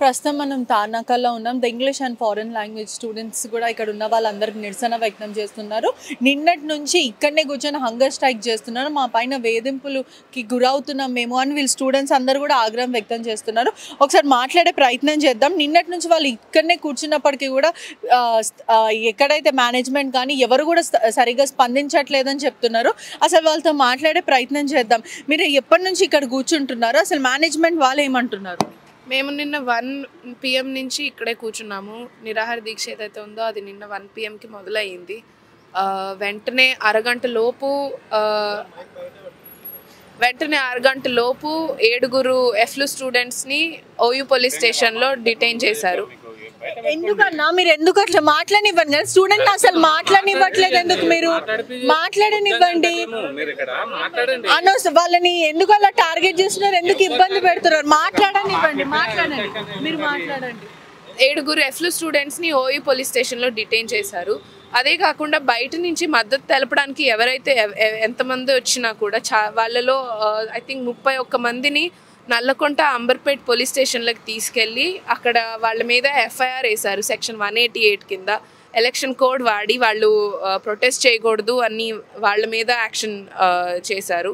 ప్రస్తుతం మనం తార్నాకల్లో ఉన్నాం. The English and foreign language students కూడా ఇక్కడ ఉన్న వాళ్ళందరికీ నిరసన వ్యక్తం చేస్తున్నారు. నిన్నటి నుంచి ఇక్కడనే కూర్చొని హంగర్ స్ట్రైక్ చేస్తున్నారు. మా పైన వేధింపులకి గురవుతున్నాం మేము అని వీళ్ళు స్టూడెంట్స్ అందరూ కూడా ఆగ్రహం వ్యక్తం చేస్తున్నారు. ఒకసారి మాట్లాడే ప్రయత్నం చేద్దాం. నిన్నటి నుంచి వాళ్ళు ఇక్కడనే కూర్చున్నప్పటికీ కూడా ఎక్కడైతే మేనేజ్మెంట్ కానీ ఎవరు కూడా స- సరిగ్గా స్పందించట్లేదని చెప్తున్నారు. అసలు వాళ్ళతో మాట్లాడే ప్రయత్నం చేద్దాం. మీరు ఎప్పటి నుంచి ఇక్కడ కూర్చుంటున్నారు? అసలు మేనేజ్మెంట్ వాళ్ళు ఏమంటున్నారు? మేము నిన్న వన్ పిఎం నుంచి ఇక్కడే కూర్చున్నాము. నిరాహార దీక్ష ఏదైతే ఉందో అది నిన్న వన్ పిఎంకి మొదలయ్యింది. వెంటనే అరగంట లోపు వెంటనే అరగంట లోపు ఏడుగురు ఎఫ్లు స్టూడెంట్స్ని ఓయూ పోలీస్ స్టేషన్లో డిటైన్ చేశారు. ఎందుకన్నా? మీరు ఎందుకు అట్లా మాట్లాడనివ్వండి కదా? స్టూడెంట్ అసలు మాట్లాడనివ్వట్లేదు ఎందుకు మీరు? మాట్లాడనివ్వండి. మాట్లాడండి అనవసరం వాళ్ళని ఎందుకు అలా టార్గెట్ చేస్తున్నారు? ఎందుకు ఇబ్బంది పెడుతున్నారు? మాట్లాడనివ్వండి మాట్లాడండి. మీరు మాట్లాడండి. ఏడుగురు ఎఫ్లు స్టూడెంట్స్ని ఓయూ పోలీస్ స్టేషన్లో డిటైన్ చేశారు. అదే కాకుండా బయట నుంచి మద్దతు తెలపడానికి ఎవరైతే ఎంతమంది వచ్చినా కూడా చా వాళ్ళలో ఐ థింక్ ముప్పై ఒక్క మందిని నల్లకొంట అంబర్పేట్ పోలీస్ స్టేషన్లకు తీసుకెళ్ళి అక్కడ వాళ్ళ మీద ఎఫ్ఐఆర్ వేశారు సెక్షన్ వన్ ఎయిటీ ఎయిట్ కింద. ఎలక్షన్ కోడ్ వాడి వాళ్ళు ప్రొటెస్ట్ చేయకూడదు అని వాళ్ళ మీద యాక్షన్ చేశారు.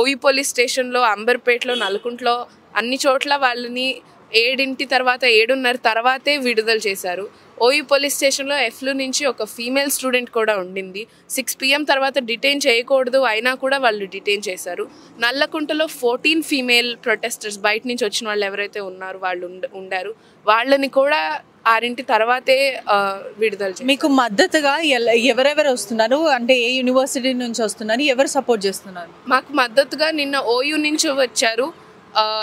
ఓవి పోలీస్ స్టేషన్లో అంబర్పేటలో నల్కుంట్లో అన్ని చోట్ల వాళ్ళని ఏడింటి తర్వాత ఏడున్నర తర్వాతే విడుదల చేశారు. ఓయి పోలీస్ స్టేషన్లో ఎఫ్లు నుంచి ఒక ఫీమేల్ స్టూడెంట్ కూడా ఉండింది. సిక్స్ పిఎం తర్వాత డిటైన్ చేయకూడదు అయినా కూడా వాళ్ళు డిటైన్ చేశారు. నల్లకుంటలో ఫోర్టీన్ ఫీమేల్ ప్రొటెస్టర్స్ బయట నుంచి వచ్చిన వాళ్ళు ఎవరైతే ఉన్నారో వాళ్ళు ఉండ- ఉండారు. వాళ్ళని కూడా ఆరింటి తర్వాతే విడుదల మీకు మద్దతుగా ఎల- ఎవరెవరు వస్తున్నారు? అంటే ఏ యూనివర్సిటీ నుంచి వస్తున్నారు? ఎవరు సపోర్ట్ చేస్తున్నారు? మాకు మద్దతుగా నిన్న ఓయూ నుంచి వచ్చారు.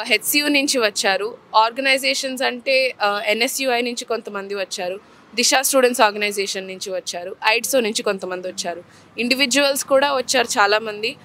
హెచ్సియు నుంచి వచ్చారు. ఆర్గనైజేషన్స్ అంటే ఎన్ఎస్యుఐ నుంచి కొంతమంది వచ్చారు. దిశ స్టూడెంట్స్ ఆర్గనైజేషన్ నుంచి వచ్చారు. ఐడ్సో నుంచి కొంతమంది వచ్చారు. ఇండివిజువల్స్ కూడా వచ్చారు చాలామంది.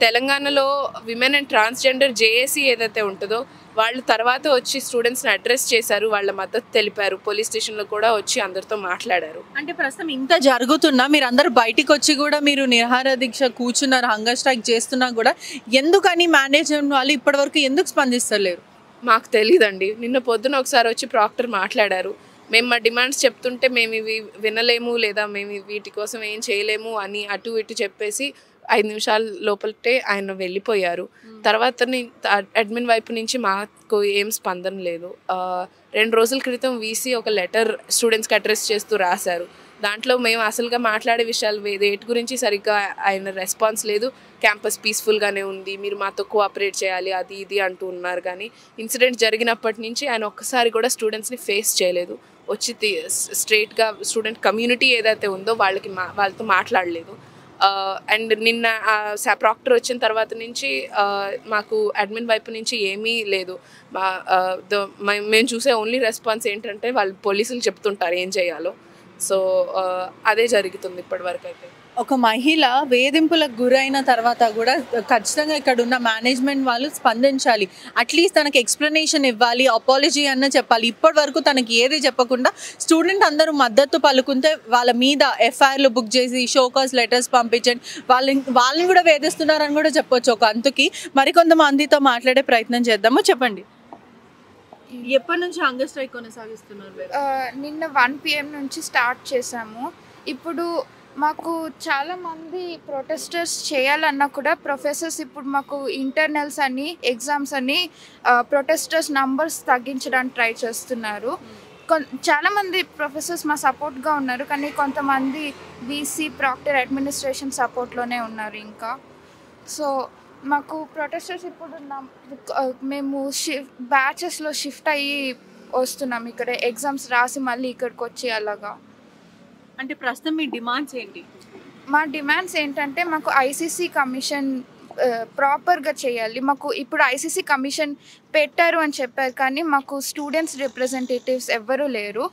తెలంగాణలో విమెన్ అండ్ ట్రాన్స్జెండర్ జేఏసీ ఏదైతే ఉంటుందో వాళ్ళు తర్వాత వచ్చి స్టూడెంట్స్ని అడ్రస్ చేశారు వాళ్ళ మద్దతు తెలిపారు పోలీస్ స్టేషన్లో కూడా వచ్చి అందరితో మాట్లాడారు. అంటే ప్రస్తుతం ఇంత జరుగుతున్నా మీరు అందరు బయటికి వచ్చి కూడా మీరు నిరహార దీక్ష కూర్చున్నారు హంగర్ స్ట్రైక్ చేస్తున్నా కూడా ఎందుకని మేనేజ్మెంట్ వాళ్ళు ఇప్పటివరకు ఎందుకు స్పందిస్తలేరు? మాకు తెలియదండి నిన్న పొద్దున ఒకసారి వచ్చి ప్రాక్టర్ మాట్లాడారు. మేము మా డిమాండ్స్ చెప్తుంటే మేము ఇవి వినలేము లేదా మేము వీటి కోసం ఏం చేయలేము అని అటు ఇటు చెప్పేసి ఐదు నిమిషాల లోపలే ఆయన వెళ్ళిపోయారు. తర్వాత అడ్మిన్ వైపు నుంచి మాకు ఏం స్పందన లేదు. రెండు రోజుల క్రితం వీసీ ఒక లెటర్ స్టూడెంట్స్కి అడ్రస్ చేస్తూ రాశారు. దాంట్లో మేము అసలుగా మాట్లాడే విషయాలు వేటి గురించి సరిగ్గా ఆయన రెస్పాన్స్ లేదు. క్యాంపస్ పీస్ఫుల్గానే ఉంది మీరు మాతో కోఆపరేట్ చేయాలి అది ఇది అంటూ ఉన్నారు. కానీ ఇన్సిడెంట్ జరిగినప్పటి నుంచి ఆయన ఒక్కసారి కూడా స్టూడెంట్స్ని ఫేస్ చేయలేదు. వచ్చి స్ట్రైట్గా స్టూడెంట్ కమ్యూనిటీ ఏదైతే ఉందో వాళ్ళకి మా వాళ్ళతో మాట్లాడలేదు. అండ్ నిన్న ప్రాక్టర్ వచ్చిన తర్వాత నుంచి మాకు అడ్మిన్ వైపు నుంచి ఏమీ లేదు. మా మే- మేము చూసే ఓన్లీ రెస్పాన్స్ ఏంటంటే వాళ్ళు పోలీసులు చెప్తుంటారు ఏం చేయాలో. సో అదే జరుగుతుంది ఇప్పటివరకు అయితే ఒక మహిళ వేధింపులకు గురైన తర్వాత కూడా ఖచ్చితంగా ఇక్కడ ఉన్న మేనేజ్మెంట్ వాళ్ళు స్పందించాలి. అట్లీస్ట్ తనకి ఎక్స్ప్లెనేషన్ ఇవ్వాలి అపాలజీ అన్న చెప్పాలి. ఇప్పటి వరకు తనకి ఏది చెప్పకుండా స్టూడెంట్ అందరూ మద్దతు పలుకుంటే వాళ్ళ మీద ఎఫ్ఐఆర్లు బుక్ చేసి షోకాస్ లెటర్స్ పంపించండి. వాళ్ళని వాళ్ళని కూడా వేధిస్తున్నారని కూడా చెప్పొచ్చు. ఒక అంతుకి మరికొంతమందితో మాట్లాడే ప్రయత్నం చేద్దాము? చెప్పండి. ఎప్పటి నుంచి హంగర్ స్ట్రైక్ కొనసాగిస్తున్నారు నిన్న వన్ పిఎం నుంచి స్టార్ట్ చేసాము ఇప్పుడు మాకు చాలా మంది ప్రొటెస్టర్స్ చేయాలన్నా కూడా ప్రొఫెసర్స్ ఇప్పుడు మాకు ఇంటర్నల్స్ అని ఎగ్జామ్స్ అని ప్రొటెస్టర్స్ నంబర్స్ తగ్గించడానికి ట్రై చేస్తున్నారు. కొన్ చాలామంది ప్రొఫెసర్స్ మా సపోర్ట్గా ఉన్నారు కానీ కొంతమంది బీసీ ప్రాక్టర్ అడ్మినిస్ట్రేషన్ సపోర్ట్లోనే ఉన్నారు ఇంకా. సో మాకు ప్రొటెస్టర్స్ ఇప్పుడు మేము షిఫ్ట్ బ్యాచెస్లో షిఫ్ట్ అయ్యి వస్తున్నాం. ఇక్కడ ఎగ్జామ్స్ రాసి మళ్ళీ ఇక్కడికి వచ్చి అలాగా. అంటే ప్రస్తుతం మీ డిమాండ్స్ ఏంటి? మా డిమాండ్స్ ఏంటంటే మాకు ఐసీసీ కమిషన్ ప్రాపర్గా చేయాలి. మాకు ఇప్పుడు ఐసీసీ కమిషన్ పెట్టారు అని చెప్పారు కానీ మాకు స్టూడెంట్స్ రిప్రజెంటేటివ్స్ ఎవ్వరూ లేరు.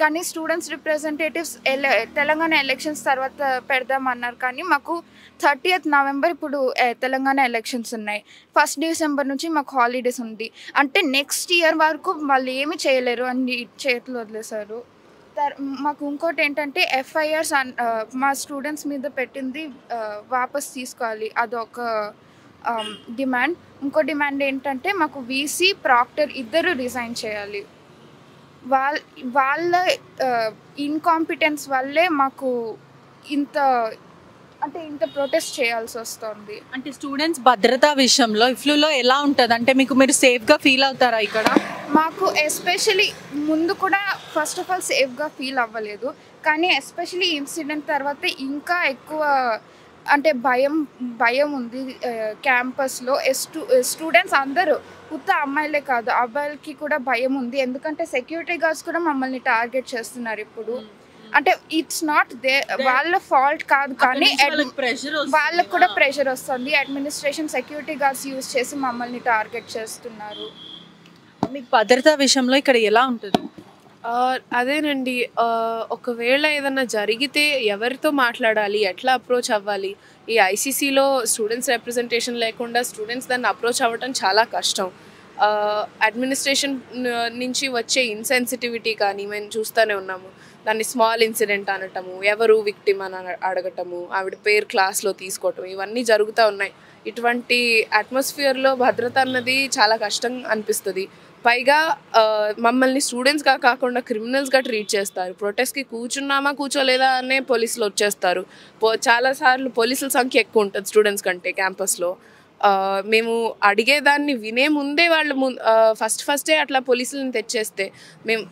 కానీ స్టూడెంట్స్ రిప్రజెంటేటివ్స్ ఎల తెలంగాణ ఎలక్షన్స్ తర్వాత పెడదామన్నారు కానీ మాకు థర్టీయత్ నవంబర్ ఇప్పుడు తెలంగాణ ఎలక్షన్స్ ఉన్నాయి. ఫస్ట్ డిసెంబర్ నుంచి మాకు హాలిడేస్ ఉంది. అంటే నెక్స్ట్ ఇయర్ వరకు వాళ్ళు ఏమీ చేయలేరు అని చేతులు వదిలేశారు. మాకు ఇంకోటి ఏంటంటే ఎఫ్ఐఆర్స్ మా స్టూడెంట్స్ మీద పెట్టింది వాపస్ తీసుకోవాలి. అదొక డిమాండ్. ఇంకో డిమాండ్ ఏంటంటే మాకు వీసీ ప్రాక్టర్ ఇద్దరు రిజైన్ చేయాలి. వాళ్ళ వాళ్ళ ఇన్కాంపిటెన్స్ వల్లే మాకు ఇంత అంటే ఇంత ప్రొటెస్ట్ చేయాల్సి వస్తుంది. అంటే స్టూడెంట్స్ భద్రతా విషయంలో ఇఫ్లూలో ఎలా ఉంటుంది? అంటే మీకు మీరు సేఫ్గా ఫీల్ అవుతారా ఇక్కడ? మాకు ఎస్పెషలీ ముందు కూడా ఫస్ట్ ఆఫ్ ఆల్ సేఫ్గా ఫీల్ అవ్వలేదు. కానీ ఎస్పెషలీ ఇన్సిడెంట్ తర్వాత ఇంకా ఎక్కువ అంటే భయం భయం ఉంది క్యాంపస్లో. స్టూ స్టూడెంట్స్ అందరూ ఉత్త అమ్మాయిలే కాదు అబ్బాయిలకి కూడా భయం ఉంది. ఎందుకంటే సెక్యూరిటీ గార్డ్స్ కూడా మమ్మల్ని టార్గెట్ చేస్తున్నారు ఇప్పుడు. అంటే ఇట్స్ నాట్ దే వాళ్ళ ఫాల్ట్ కాదు కానీ వాళ్ళకు కూడా ప్రెషర్ వస్తుంది. అడ్మినిస్ట్రేషన్ సెక్యూరిటీ గార్డ్స్ యూజ్ చేసి మమ్మల్ని టార్గెట్ చేస్తున్నారు. మీకు భద్రతా విషయంలో ఇక్కడ ఎలా ఉంటుంది? అదేనండి. ఒకవేళ ఏదన్నా జరిగితే ఎవరితో మాట్లాడాలి? ఎట్లా అప్రోచ్ అవ్వాలి? ఈ ఐసీసీలో స్టూడెంట్స్ రిప్రజెంటేషన్ లేకుండా స్టూడెంట్స్ దాన్ని అప్రోచ్ అవ్వటం చాలా కష్టం. అడ్మినిస్ట్రేషన్ నుంచి వచ్చే ఇన్సెన్సిటివిటీ కానీ మేము చూస్తూనే ఉన్నాము. దాన్ని స్మాల్ ఇన్సిడెంట్ అనటము ఎవరు విక్టిమ్ అని అడగటము ఆవిడ పేరు క్లాస్లో తీసుకోవటం ఇవన్నీ జరుగుతూ ఉన్నాయి. ఇటువంటి అట్మాస్ఫియర్లో భద్రత అన్నది చాలా కష్టం అనిపిస్తుంది. పైగా మమ్మల్ని స్టూడెంట్స్గా కాకుండా క్రిమినల్స్గా ట్రీట్ చేస్తారు. ప్రొటెస్ట్కి కూర్చున్నామా కూర్చోలేదా అనే పోలీసులు వచ్చేస్తారు. పో చాలాసార్లు పోలీసుల సంఖ్య ఎక్కువ ఉంటుంది స్టూడెంట్స్ కంటే క్యాంపస్లో. మేము అడిగేదాన్ని వినే ముందే వాళ్ళు ఫస్ట్ ఫస్టే అట్లా పోలీసులను తెచ్చేస్తే మేము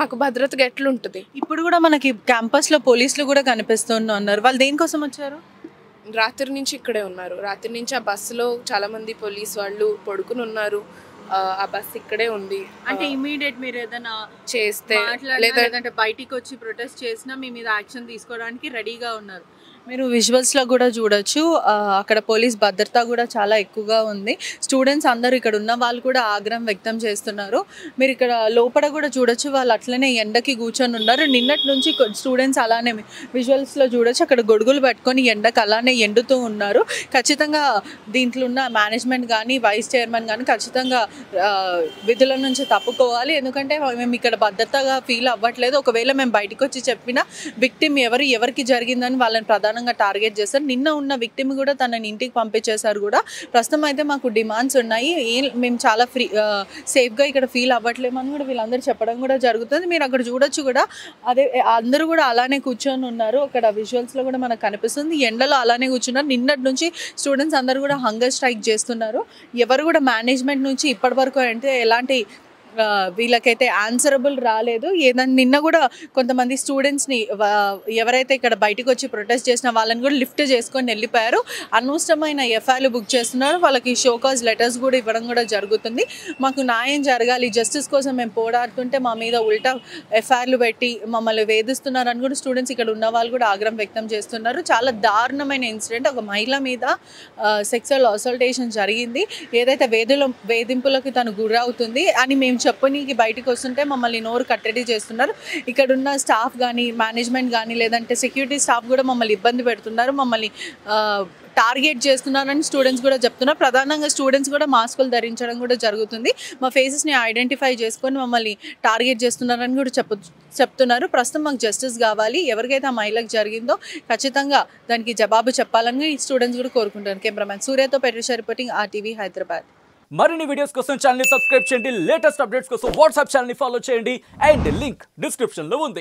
మాకు భద్రతగా ఎట్లుంటుంది ఇప్పుడు కూడా మనకి క్యాంపస్లో పోలీసులు కూడా కనిపిస్తూనే ఉన్నారు. వాళ్ళు దేనికోసం వచ్చారు? రాత్రి నుంచి ఇక్కడే ఉన్నారు. రాత్రి నుంచి ఆ బస్సులో చాలా మంది పోలీస్ వాళ్ళు పడుకుని ఉన్నారు. ఆ, బస్సు ఇక్కడే ఉంది. అంటే ఇమీడియట్ మీరు ఏదైనా చేస్తే లేదంటే బయటికి వచ్చి ప్రొటెస్ట్ చేసినా మీ మీద యాక్షన్ తీసుకోవడానికి రెడీగా ఉన్నారు. మీరు విజువల్స్లో కూడా చూడొచ్చు. అక్కడ పోలీస్ భద్రత కూడా చాలా ఎక్కువగా ఉంది. స్టూడెంట్స్ అందరూ ఇక్కడ ఉన్న వాళ్ళు కూడా ఆగ్రహం వ్యక్తం చేస్తున్నారు. మీరు ఇక్కడ లోపల కూడా చూడొచ్చు. వాళ్ళు అట్లనే ఎండకి కూర్చొని ఉన్నారు. నిన్నటి నుంచి స్టూడెంట్స్ అలానే విజువల్స్లో చూడొచ్చు. అక్కడ గొడుగులు పెట్టుకొని ఎండకు అలానే ఎండుతూ ఉన్నారు. ఖచ్చితంగా దీంట్లో ఉన్న మేనేజ్మెంట్ కానీ వైస్ చైర్మన్ కానీ ఖచ్చితంగా విధుల నుంచి తప్పుకోవాలి. ఎందుకంటే మేము ఇక్కడ భద్రతగా ఫీల్ అవ్వట్లేదు. ఒకవేళ మేము బయటకు వచ్చి చెప్పిన విక్టిమ్ ఎవరు ఎవరికి జరిగిందని వాళ్ళని ప్రధానంగా టార్గెట్ చేస్తారు నిన్న ఉన్న విక్టిమ్ కూడా తనని ఇంటికి పంపించేశారు కూడా. ప్రస్తుతం అయితే మాకు డిమాండ్స్ ఉన్నాయి. ఏం మేము చాలా ఫ్రీ సేఫ్గా ఇక్కడ ఫీల్ అవ్వట్లేమని కూడా వీళ్ళందరూ చెప్పడం కూడా జరుగుతుంది. మీరు అక్కడ చూడొచ్చు కూడా. అదే అందరూ కూడా అలానే కూర్చొని ఉన్నారు. అక్కడ విజువల్స్లో కూడా మనకు కనిపిస్తుంది. ఎండలో అలానే కూర్చున్నారు. నిన్నటి నుంచి స్టూడెంట్స్ అందరూ కూడా హంగర్ స్ట్రైక్ చేస్తున్నారు. ఎవరు కూడా మేనేజ్మెంట్ నుంచి ఇప్పటి వరకు అంటే ఎలాంటి వీళ్ళకైతే ఆన్సరబుల్ రాలేదు. ఏదన్నా నిన్న కూడా కొంతమంది స్టూడెంట్స్ని ఎవరైతే ఇక్కడ బయటకు వచ్చి ప్రొటెస్ట్ చేసిన వాళ్ళని కూడా లిఫ్ట్ చేసుకొని వెళ్ళిపోయారు. అనవసరమైన ఎఫ్ఐఆర్లు బుక్ చేస్తున్నారు. వాళ్ళకి షోకాజ్ లెటర్స్ కూడా ఇవ్వడం కూడా జరుగుతుంది. మాకు న్యాయం జరగాలి. జస్టిస్ కోసం మేము పోరాడుతుంటే మా మీద ఉల్టా ఎఫ్ఐఆర్లు పెట్టి మమ్మల్ని వేధిస్తున్నారని కూడా స్టూడెంట్స్ ఇక్కడ ఉన్న వాళ్ళు కూడా ఆగ్రహం వ్యక్తం చేస్తున్నారు. చాలా దారుణమైన ఇన్సిడెంట్ ఒక మహిళ మీద సెక్సువల్ అసల్టేషన్ జరిగింది. ఏదైతే వేధుల వేధింపులకు తను గురవుతుంది అని మేము చెప్పనీకి బయటకు వస్తుంటే మమ్మల్ని నోరు కట్టడి చేస్తున్నారు. ఇక్కడ ఉన్న స్టాఫ్ కానీ మేనేజ్మెంట్ కానీ లేదంటే సెక్యూరిటీ స్టాఫ్ కూడా మమ్మల్ని ఇబ్బంది పెడుతున్నారు. మమ్మల్ని టార్గెట్ చేస్తున్నారని స్టూడెంట్స్ కూడా చెప్తున్నారు. ప్రధానంగా స్టూడెంట్స్ కూడా మాస్కులు ధరించడం కూడా జరుగుతుంది. మా ఫేసెస్ని ఐడెంటిఫై చేసుకొని మమ్మల్ని టార్గెట్ చేస్తున్నారని కూడా చెప్పు చెప్తున్నారు. ప్రస్తుతం మాకు జస్టిస్ కావాలి. ఎవరికైతే ఆ మహిళకు జరిగిందో ఖచ్చితంగా దానికి జవాబు చెప్పాలని స్టూడెంట్స్ కూడా కోరుకుంటారు కెమెరామ్యాన్ సూర్యతో పెట్రిషా రిపోర్టింగ్ ఆర్టీవీ హైదరాబాద్ మరిన్ని వీడియోస్ కోసం ఛానల్ సబ్స్క్రైబ్ చేయండి. లేటెస్ట్ అప్డేట్స్ కోసం వాట్సాప్ ఛానల్ ఫాలో చేయండి. అండ్ లింక్ డిస్క్రిప్షన్లో ఉంది.